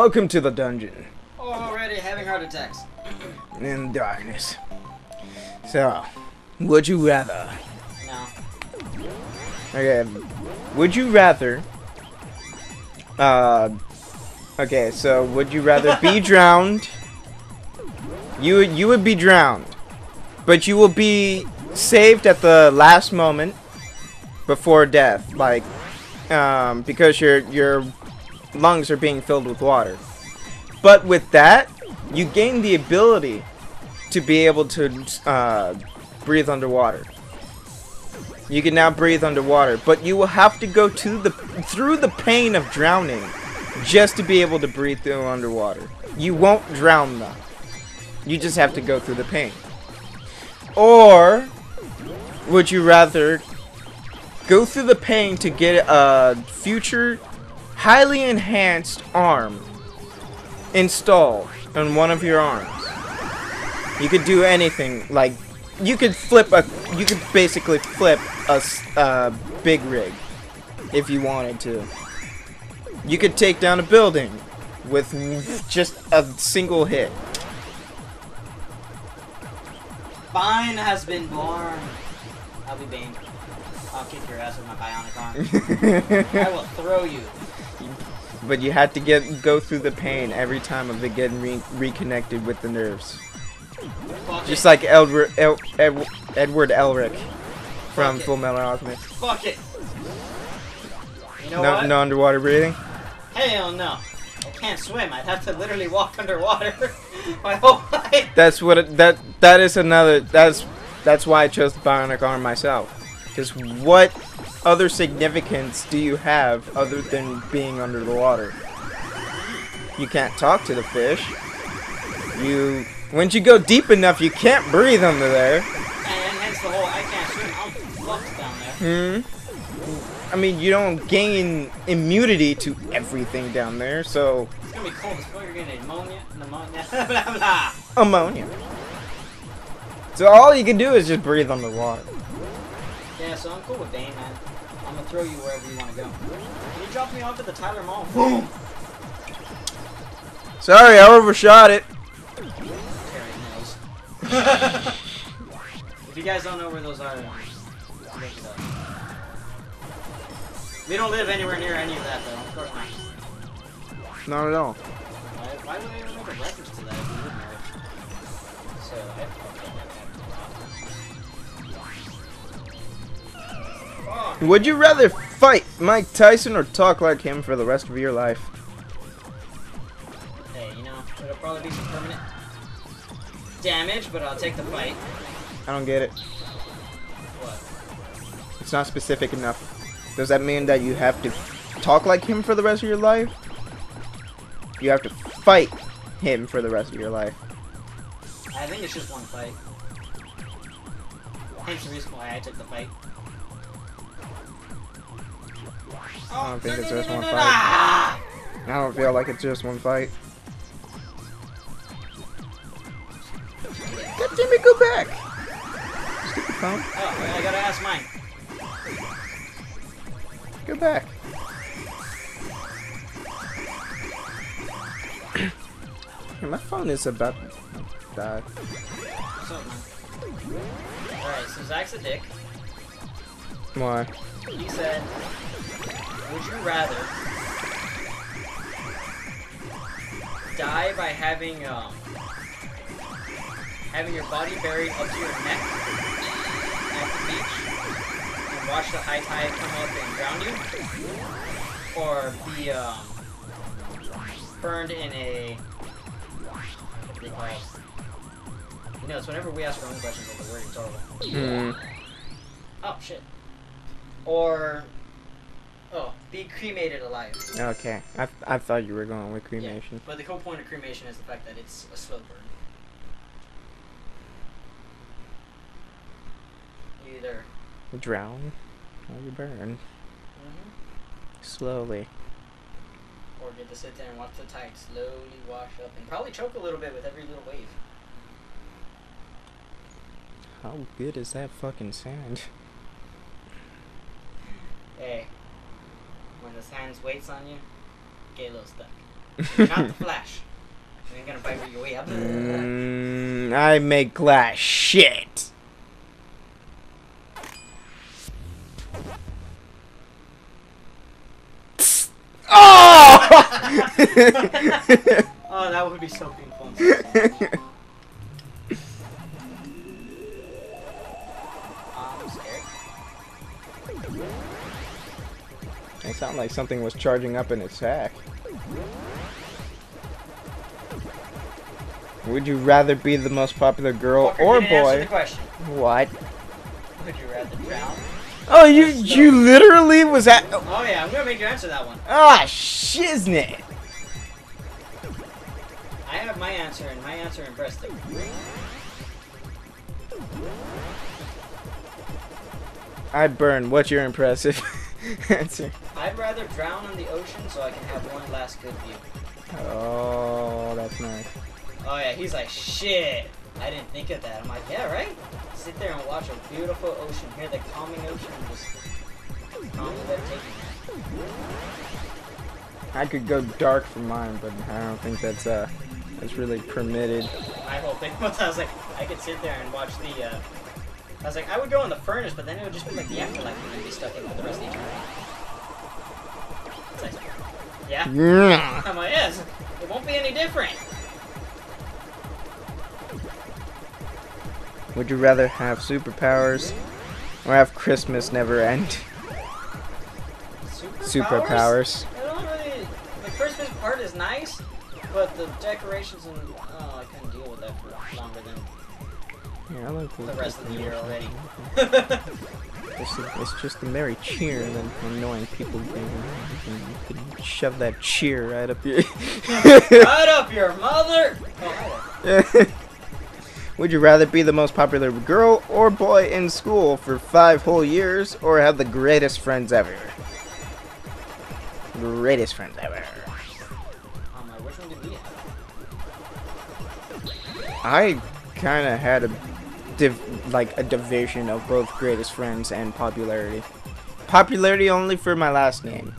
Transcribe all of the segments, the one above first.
Welcome to the dungeon Already having heart attacks. in darkness. So, would you rather? No. Okay, would you rather? Uh, okay, so would you rather be drowned? You would- you would be drowned, but you will be saved at the last moment before death, like um, because your your lungs are being filled with water. But with that, you gain the ability to be able to uh, breathe underwater. You can now breathe underwater, but you will have to go to the through the pain of drowning just to be able to breathe through underwater. You won't drown though. You just have to go through the pain. Or would you rather go through the pain to get a future highly enhanced arm installed on one of your arms? You could do anything like you could flip a you could basically flip a uh, big rig if you wanted to. You could take down a building with just a single hit. Fine has been born. I'll be Bane. I'll kick your ass with my bionic arm. I will throw you. But you had to get go through the pain every time of it getting re- reconnected with the nerves. Fuck Just it. like Edward El- Ed- Edward Elric from Full Metal Alchemist. Fuck it. You know No, what? no underwater breathing. Hell no. I can't swim. I'd have to literally walk underwater my whole life. That's what it, that that is another that's that's why I chose the bionic arm myself. Because what other significance do you have other than being under the water? You can't talk to the fish. You once you go deep enough, you can't breathe under there. And hence the whole I can't swim. I'm fucked down there. Hmm. I mean, you don't gain immunity to everything down there, so It's gonna be cold as fuck. You're gonna get pneumonia. Pneumonia. blah blah. ammonia. So all you can do is just breathe underwater. Yeah, so I'm cool with Bane, man. I'm gonna throw you wherever you wanna go. Can you drop me off at the Tyler Mall? Boom! Sorry, I overshot it. Terry knows. if you guys don't know where those are, then look it up. We don't live anywhere near any of that, though. Of course not. Not at all. Why, why would they even make a reference to that if we live near it? So, I Would you rather fight Mike Tyson or talk like him for the rest of your life? Hey, you know, it'll probably be some permanent damage, but I'll take the fight. I don't get it. What? It's not specific enough. Does that mean that you have to talk like him for the rest of your life? You have to fight him for the rest of your life. I think it's just one fight. Hence the reason why I took the fight. I don't think it's just one fight. Ah! I don't feel like it's just one fight. God damn it, go back! Stupid phone. Oh, I gotta ask mine. Go back. My phone is about to die. What's up, man? Alright, so Zach's a dick. Why? He said, Would you rather die by having um having your body buried up to your neck at the beach and watch the high tide come up and drown you? Or be um burned in a what do they call it? You know, it's whenever we ask our own questions like the horrible. Hmm. Oh shit. Or oh, be cremated alive. Okay. I, I thought you were going with cremation. Yeah. But the whole point of cremation is the fact that it's a slow burn. You either Drown or you burn. mhm, Slowly. or get to sit there and watch the tide slowly wash up and probably choke a little bit with every little wave. How good is that fucking sand? Hey, when the sand waits on you, get a little stuck. Not the Flash. You ain't gonna fight your way up. Mm, I make glass shit. Oh! oh, that would be so painful. It sounded like something was charging up in its sack. Would you rather be the most popular girl Fucker, or you didn't answer boy? the question. What? Would you rather drown? Oh, you you literally was at. Oh yeah, I'm gonna make you answer that one. Ah, shiznit. I have my answer, and my answer impressed him. I burn. What's your impressive answer? I'd rather drown in the ocean so I can have one last good view. Oh, that's nice. Oh yeah, he's like, shit. I didn't think of that. I'm like, yeah, right. Sit there and watch a beautiful ocean, hear the calming ocean, and just calmly let it take. I could go dark for mine, but I don't think that's uh that's really permitted. My whole thing was, I was like, I could sit there and watch the. Uh, I was like, I would go in the furnace, but then it would just be like the afterlife, and I'd be stuck in for the rest of eternity. Like, yeah. Yeah. I'm like, yes. It won't be any different. Would you rather have superpowers or have Christmas never end? Superpowers? Superpowers. I don't really. The Christmas part is nice, but the decorations and Yeah, I like the rest of the year already. It's, it's just a merry cheer and then annoying people. You can, you can shove that cheer right up your. right up your mother. Oh, Would you rather be the most popular girl or boy in school for five whole years or have the greatest friends ever? Greatest friends ever. um, which one did we have? I kind of had a like a division of both greatest friends and popularity. Popularity only for my last name.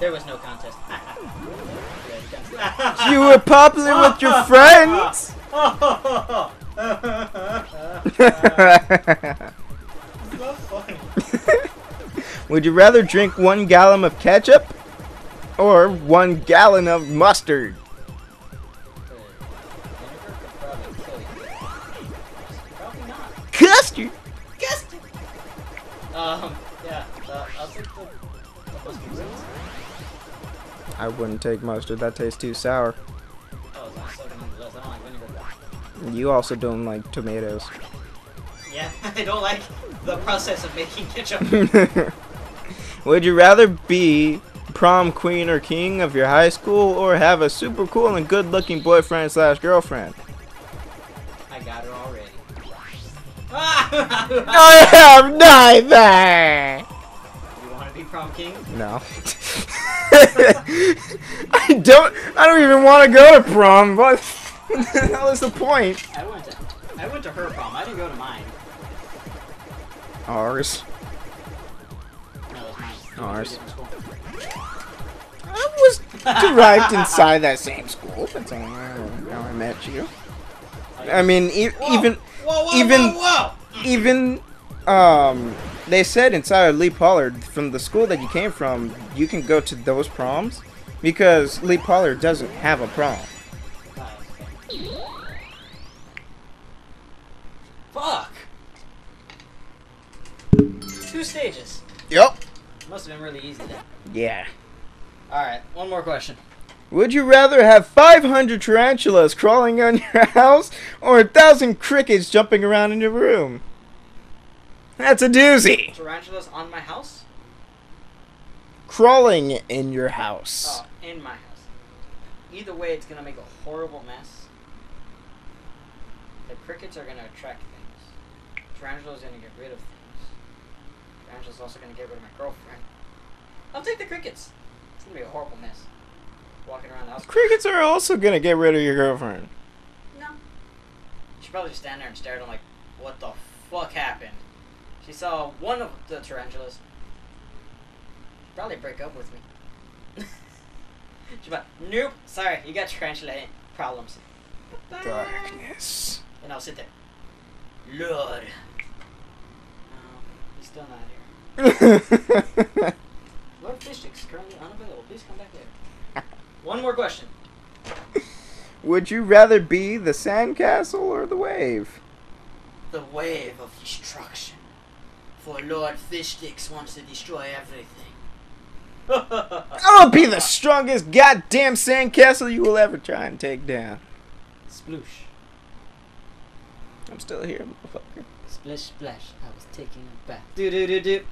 There was no contest. You were popular with your friends. Would you rather drink one gallon of ketchup or one gallon of mustard? Um, yeah, uh, I'll take the, the mustard sauce. I wouldn't take mustard. That tastes too sour. Oh, it's so nonetheless. I don't like. You also don't like tomatoes. Yeah, I don't like the process of making ketchup. Would you rather be prom queen or king of your high school or have a super cool and good looking boyfriend slash girlfriend? I have neither! You want to be prom king? No. I don't I don't even want to go to prom. What the hell is the point? I went to I went to her prom. I didn't go to mine. Ours. No, it was mine. We went to a Ours. I was derived inside that same school. That's uh, how I, how I met you. I mean, e- Whoa, even whoa, whoa, even- even um they said inside of Lee Pollard from the school that you came from, you can go to those proms because Lee Pollard doesn't have a prom. Fuck. Two stages. Yep. Must have been really easy then. Yeah. All right, one more question. Would you rather have 500 tarantulas crawling on your house or a thousand crickets jumping around in your room? That's a doozy. Tarantulas on my house? Crawling in your house. Oh, in my house. Either way, it's gonna make a horrible mess. The crickets are gonna attract things. Tarantula's gonna get rid of things. Tarantula's also gonna get rid of my girlfriend. I'll take the crickets. It's gonna be a horrible mess. Walking around the house. Crickets are also gonna get rid of your girlfriend. No. She probably just stand there and stare at him like, what the fuck happened? She saw one of the tarantulas. She'd probably break up with me. Shabbat, nope. Sorry, you got tarantula problems. Darkness. And I'll sit there. Lord. No, he's still not here. Lord Fishstick's currently unavailable. Please come back later. One more question. Would you rather be the sandcastle or the wave? The wave of destruction. For Lord Fish Sticks wants to destroy everything. I'll be the strongest goddamn sandcastle you will ever try and take down. Sploosh. I'm still here, motherfucker. Splish splash. I was taking a bath. Do do do do.